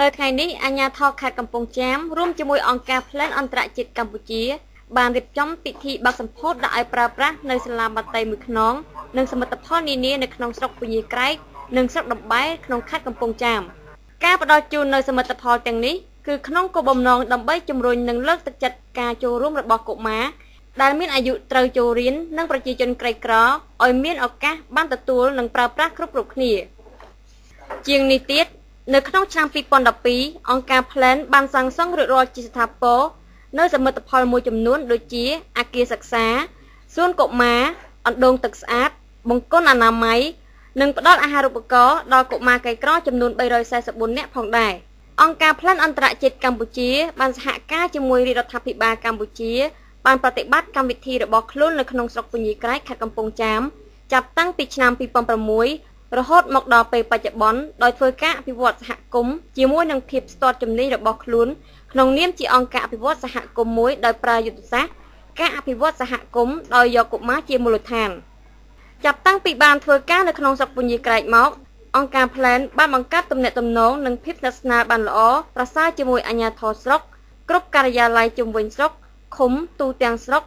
នៅថ្ងៃនេះអាជ្ញាធរខេត្តកំពង់ចាមរួមជាមួយអង្គការ Plan អន្តរជាតិកម្ពុជា បានរៀបចំពិធីបើកសម្ពោធដាក់ឲ្យប្រើប្រាស់នៅសាលាបាតីមួយខ្នងនិងសមិទ្ធផលនានានៅក្នុងស្រុកពញាក្រែកនិងស្រុកដំបែក្នុងខេត្តកំពង់ចាមការផ្ដល់ជូននៅសមិទ្ធផលទាំងនេះគឺក្នុងគោលបំណងដើម្បីជំរុញនិងលើកទឹកចិត្តការចូលរួមរបស់កុមារដែលមានអាយុត្រូវចូលរៀននិងប្រជាជនក្រីក្រឲ្យមានឱកាសបានទទួលនិងប្រើប្រាស់គ្រប់ៗគ្នា ជាងនេះទៀត នៅក្នុងឆ្នាំ2012អង្គការ Plan បានសាងសង់រួចរាល់ជាស្ថាពរនៅសមិទ្ធផលមួយចំនួន ដូចជាអគារសិក្សាសួនកុមារអណ្ដូងទឹកស្អាតបង្គន់អនាម័យនិងផ្ដល់អាហារូបករណ៍ដល់កុមារក្រីក្រចំនួន344នាក់ផងដែរអង្គការ Plan អន្តរជាតិកម្ពុជាបានសហការជាមួយរាជរដ្ឋាភិបាលកម្ពុជាបានប្រតិបត្តិកម្មវិធីរបស់ខ្លួននៅក្នុងស្រុកពញាក្រែកខេត្តកំពង់ចាមចាប់តាំងពីឆ្នាំ2006 រហូតមកដល់ពេលបច្ចុប្បន្នដោយធ្វើការអភិវឌ្ឍសហគមន៍ជាមួយនឹងភាពស្ទាត់ជំនាញរបស់ខ្លួនក្នុងនាមជាអង្គការអភិវឌ្ឍសហគមន៍មួយដោយប្រើយុទ្ធសាស្ត្រការអភិវឌ្ឍសហគមន៍ដោយយកកុមារជាមូលដ្ឋានចាប់តាំងពីបានធ្វើការនៅក្នុងស្រុកពញាក្រែកមកអង្គការ Plan បានបង្កើតទំនាក់ទំនងនិងភាពស្និទ្ធស្នាលបានល្អប្រសើរជាមួយអាជ្ញាធរស្រុកគ្រប់ការិយាល័យជុំវិញស្រុកឃុំទូទាំងស្រុក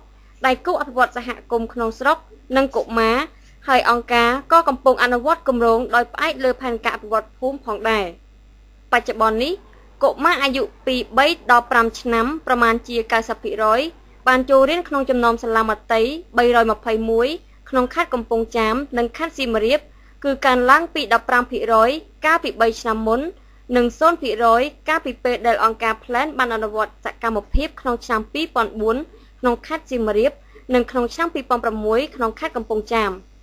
ដៃគូអភិវឌ្ឍសហគមន៍ក្នុងស្រុកនិងកុមារ ហើយអង្គការក៏កំពុងអនុវត្តគម្រោងដោយផ្អែកលើផែនការអភិវឌ្ឍភូមិផងដែរបច្ចុប្បន្ននេះកុមារអាយុពី3ដល់5ឆ្នាំប្រមាណជា90%បានចូលរៀនក្នុងចំណោមសាលាមត្តេយ្យ321ក្នុងខេត្តកំពង់ចាម និងខេត្តសៀមរាប គឺកើនឡើងពី15%កាលពី3ឆ្នាំមុន និង0%កាលពីពេលដែលអង្គការ Plan បានអនុវត្តសកម្មភាពក្នុងឆ្នាំ2004ក្នុងខេត្តសៀមរាប និងក្នុងឆ្នាំ2006ក្នុងខេត្តកំពង់ចាម។